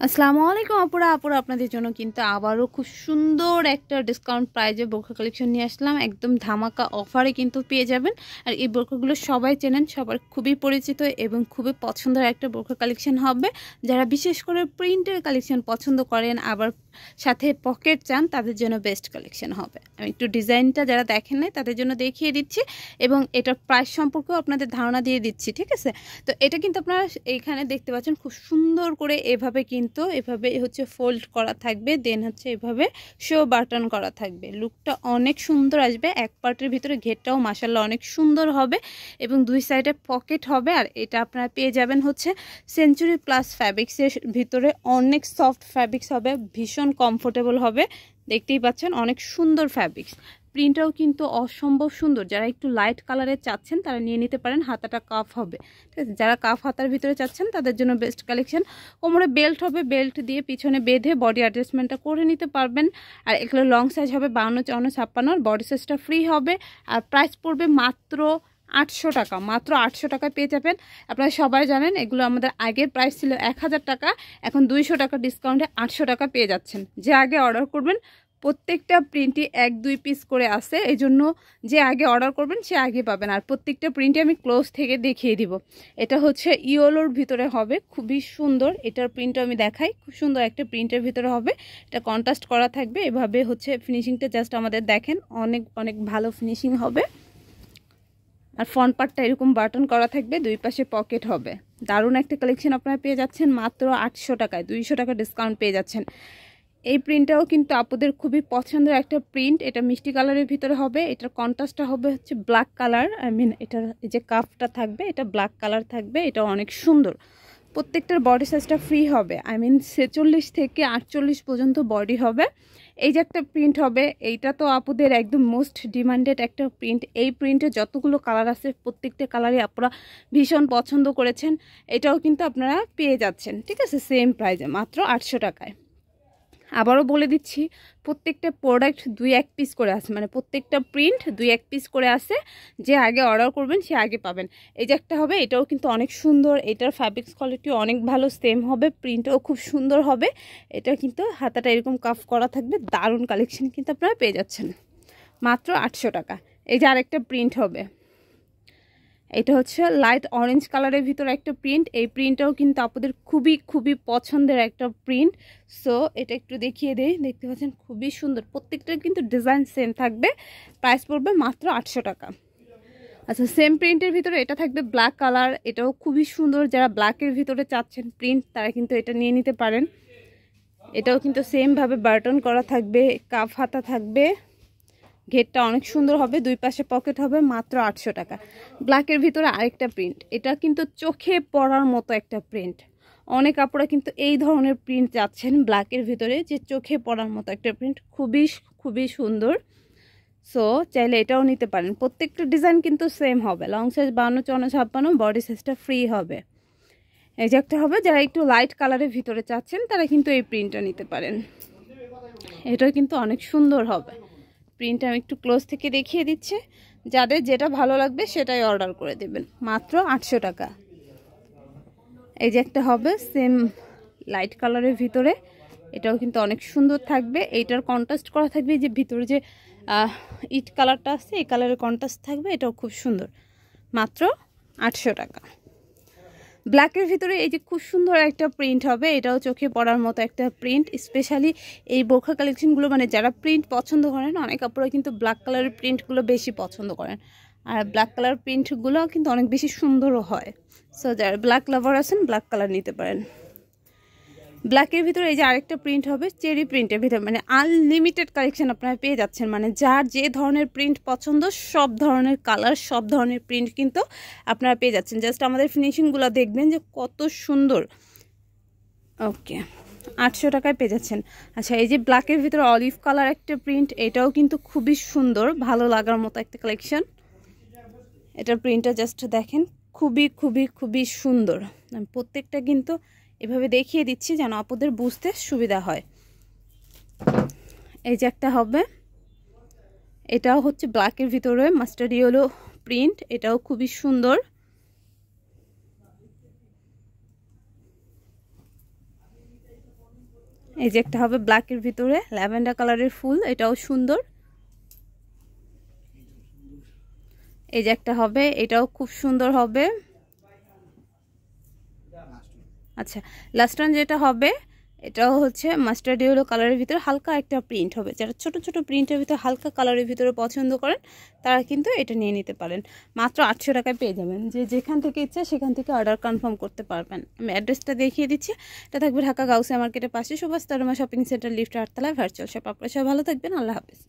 আসসালামু আলাইকুম আপুরা। আপুরা, আপনাদের জন্য কিন্তু আবারও খুব সুন্দর একটা ডিসকাউন্ট প্রাইজে বোরখা কালেকশন নিয়ে আসলাম। একদম ধামাকা অফারে কিন্তু পেয়ে যাবেন। আর এই বোরখাগুলো সবাই চেনেন, সবার খুবই পরিচিত এবং খুবই পছন্দের একটা বোরখা কালেকশন হবে। যারা বিশেষ করে প্রিন্টের কালেকশন পছন্দ করেন, আবার সাথে পকেট চান, তাদের জন্য বেস্ট কালেকশন হবে। আমি একটু ডিজাইনটা যারা দেখেন নাই, তাদের জন্য দেখিয়ে দিচ্ছি এবং এটার প্রাইস সম্পর্কেও আপনাদের ধারণা দিয়ে দিচ্ছি, ঠিক আছে? তো এটা কিন্তু আপনারা এইখানে দেখতে পাচ্ছেন, খুব সুন্দর করে এভাবে কিন্তু এভাবে হচ্ছে ফোল্ড করা থাকবে দেন হচ্ছে এভাবে শো বাটন করা থাকবে। লুকটা অনেক সুন্দর আসবে, এক পার্টের ভিতরে ঘেরটাও মাসাল্লাহ অনেক সুন্দর হবে এবং দুই সাইডে পকেট হবে, আর এটা আপনারা পেয়ে যাবেন হচ্ছে সেঞ্চুরি প্লাস ফ্যাব্রিক্সের ভিতরে অনেক সফট ফ্যাব্রিক্স হবে, ভীষণ কমফোর্টেবল হবে। দেখতেই পাচ্ছেন অনেক সুন্দর ফ্যাব্রিক্স প্রিন্টটাও কিন্তু অসম্ভব সুন্দর। যারা একটু লাইট কালারের চাচ্ছেন, তারা নিয়ে নিতে পারেন, হাতাটা কাফ হবে। ঠিক আছে? যারা কাফ হাতার ভিতরে চাচ্ছেন, তাদের জন্য বেস্ট কালেকশন কোমরে বেল্ট হবে বেল্ট দিয়ে পিছনে বেঁধে বডি অ্যাডজাস্টমেন্টটা করে নিতে পারবেন। আর এগুলো লং সাইজ হবে, বাউন্ন চৌন্ন ছাপ্পান্ন। বডি সাইজটা ফ্রি হবে। আর প্রাইস পড়বে মাত্র আটশো টাকা, মাত্র আটশো টাকা পেয়ে যাবেন। আপনারা সবাই জানেন, এগুলো আমাদের আগের প্রাইস ছিল এক হাজার টাকা, এখন দুইশো টাকা ডিসকাউন্টে আটশো টাকা পেয়ে যাচ্ছেন। যে আগে অর্ডার করবেন, প্রত্যেকটা প্রিন্টই এক, দুই পিস করে আসে এই জন্য যে আগে অর্ডার করবেন, সে আগে পাবেন। আর প্রত্যেকটা প্রিন্টে আমি ক্লোজ থেকে দেখিয়ে দিব। এটা হচ্ছে ইয়োলোর ভিতরে হবে, খুবই সুন্দর। এটার প্রিন্টও আমি দেখাই, খুব সুন্দর একটা প্রিন্টের ভিতরে হবে। এটা কন্ট্রাস্ট করা থাকবে, এভাবে হচ্ছে ফিনিশিংটা জাস্ট আমাদের দেখেন, অনেক অনেক ভালো ফিনিশিং হবে। আর ফ্রন্ট পার্টটা এরকম বাটন করা থাকবে, দুই পাশে পকেট হবে। দারুণ একটা কালেকশন আপনারা পেয়ে যাচ্ছেন, মাত্র আটশো টাকায়, দুইশো টাকা ডিসকাউন্ট পেয়ে যাচ্ছেন। এই প্রিন্টটাও কিন্তু আপুদের খুবই পছন্দের একটা প্রিন্ট এটা মিষ্টি কালারের ভিতরে হবে, এটার কন্ট্রাস্টটা হবে হচ্ছে ব্ল্যাক কালার আই মিন এটার যে কাফটা থাকবে, এটা ব্ল্যাক কালার থাকবে, এটা অনেক সুন্দর। প্রত্যেকটার বডি সাইজটা ফ্রি হবে আই মিন ছেচল্লিশ থেকে আটচল্লিশ পর্যন্ত বডি হবে। এই যে একটা প্রিন্ট হবে, এইটা তো আপুদের একদম মোস্ট ডিমান্ডেড একটা প্রিন্ট এই প্রিন্টে যতগুলো কালার আছে, প্রত্যেকটা কালারই আপনারা ভীষণ পছন্দ করেছেন। এটাও কিন্তু আপনারা পেয়ে যাচ্ছেন। ঠিক আছে? সেম প্রাইজে মাত্র আটশো টাকায়। আবারও বলে দিচ্ছি, প্রত্যেকটা প্রোডাক্ট দুই এক পিস করে আসে মানে প্রত্যেকটা প্রিন্ট দুই এক পিস করে আসে যে আগে অর্ডার করবেন, সে আগে পাবেন। এই যে একটা হবে, এটাও কিন্তু অনেক সুন্দর। এটার ফ্যাব্রিক্স কোয়ালিটি অনেক ভালো সেম হবে। প্রিন্টও খুব সুন্দর হবে। এটা কিন্তু হাতাটা এরকম কাফ করা থাকবে। দারুণ কালেকশন কিন্তু আপনারা পেয়ে যাচ্ছেন। মাত্র আটশো টাকা। এই যে আরেকটা প্রিন্ট হবে। এটা হচ্ছে লাইট অরেঞ্জ কালারের ভিতরে একটা প্রিন্ট এই প্রিন্টটাও কিন্তু আপনাদের খুবই খুবই পছন্দের একটা প্রিন্ট সো এটা একটু দেখিয়ে দেই। দেখতে পাচ্ছেন, খুবই সুন্দর। প্রত্যেকটা কিন্তু ডিজাইন সেম থাকবে। প্রাইস পড়বে মাত্র আটশো টাকা। আচ্ছা সেম প্রিন্টের ভিতরে এটা থাকবে ব্ল্যাক কালার এটাও খুবই সুন্দর। যারা ব্ল্যাকের ভিতরে চাচ্ছেন প্রিন্ট তারা কিন্তু এটা নিয়ে নিতে পারেন। এটাও কিন্তু সেমভাবে বার্টন করা থাকবে। কাফ হাতা থাকবে। ঘেরটা অনেক সুন্দর হবে, দুই পাশে পকেট হবে মাত্র আটশো টাকা। ব্ল্যাকের ভিতরে আরেকটা প্রিন্ট এটা কিন্তু চোখে পড়ার মতো একটা প্রিন্ট অনেক কাপড়া কিন্তু এই ধরনের প্রিন্ট যাচ্ছেন ব্ল্যাকের ভিতরে, যে চোখে পড়ার মতো একটা প্রিন্ট খুবই খুবই সুন্দর। সো চাইলে এটাও নিতে পারেন। প্রত্যেকটা ডিজাইন কিন্তু সেম হবে লং সাইজ বান্ন চন্ন ছাপ্পান্ন বডি সাইজটা ফ্রি হবে। এই যে একটা হবে, যারা একটু লাইট কালারের ভিতরে চাচ্ছেন, তারা কিন্তু এই প্রিন্টটা নিতে পারেন। এটা কিন্তু অনেক সুন্দর হবে। প্রিন্ট আমি একটু ক্লোজ থেকে দেখিয়ে দিচ্ছে। যাদের যেটা ভালো লাগবে সেটাই অর্ডার করে দেবেন। মাত্র আটশো টাকা। এই যে একটা হবে সেম লাইট কালারের ভিতরে। এটাও কিন্তু অনেক সুন্দর থাকবে। এইটার কন্ট্রাস্ট করা থাকবে যে ভিতরে যে ইট কালারটা আছে, এই কালারের কন্ট্রাস্ট থাকবে, এটাও খুব সুন্দর। মাত্র আটশো টাকা। ব্ল্যাকের ভিতরে এই যে খুব সুন্দর একটা প্রিন্ট হবে, এটাও চোখে পড়ার মতো একটা প্রিন্ট স্পেশালি এই বোখা কালেকশনগুলো মানে যারা প্রিন্ট পছন্দ করেন, অনেক কাপড়ে কিন্তু ব্ল্যাক কালারের প্রিন্টগুলো বেশি পছন্দ করেন। আর ব্ল্যাক কালার প্রিন্টগুলো কিন্তু অনেক বেশি সুন্দরও হয়। সো যারা ব্ল্যাক লাভার আছেন ব্ল্যাক কালার নিতে পারেন। ব্ল্যাকের ভিতরে এই যে আরেকটা প্রিন্ট হবে চেরি প্রিন্টের ভিতরে মানে আনলিমিটেড কালেকশন আপনারা পেয়ে যাচ্ছেন। মানে যার যে ধরনের প্রিন্ট পছন্দ, সব ধরনের কালার সব ধরনের প্রিন্ট কিন্তু আপনারা পেয়ে যাচ্ছেন। জাস্ট আমাদের ফিনিশিংগুলো দেখবেন যে কত সুন্দর। ওকে আটশো টাকায় পেয়ে যাচ্ছেন। আচ্ছা এই যে ব্ল্যাকের ভিতরে অলিভ কালার একটা প্রিন্ট এটাও কিন্তু খুবই সুন্দর, ভালো লাগার মতো একটা কালেকশন এটার প্রিন্টটা জাস্ট দেখেন, খুবই খুবই খুবই সুন্দর। প্রত্যেকটা কিন্তু এভাবে দেখিয়ে দিচ্ছি যেন আপনাদের বুঝতে সুবিধা হয়। এই যে একটা হবে। এটাও হচ্ছে ব্ল্যাকের ভিতরে মাস্টার ইয়েলো প্রিন্ট এটাও খুবই সুন্দর। এই যে একটা হবে ব্ল্যাকের ভিতরে ল্যাভেন্ডার কালারের ফুল, এটাও সুন্দর। এই যে একটা হবে, এটাও খুব সুন্দর হবে। আচ্ছা লাস্ট ওয়ান যেটা হবে, এটাও হচ্ছে মাস্টার্ড ইয়েলো কালারের ভিতরে হালকা একটা প্রিন্ট হবে। যারা ছোট ছোট প্রিন্টের ভিতরে হালকা কালারের ভিতরে পছন্দ করেন, তারা কিন্তু এটা নিয়ে নিতে পারেন। মাত্র আটশো টাকায় পেয়ে যাবেন। যে যেখান থেকে ইচ্ছা সেখান থেকে অর্ডার কনফার্ম করতে পারবেন। আমি অ্যাড্রেসটা দেখিয়ে দিচ্ছি। এটা থাকবে ঢাকা গাউসিয়া মার্কেটের পাশে, সুভাষ তারমা শপিং সেন্টার লিফ্ট আটতলায় ভার্চুয়াল শপ আপনারা সবাই ভালো থাকবেন। আল্লাহ হাফিজ।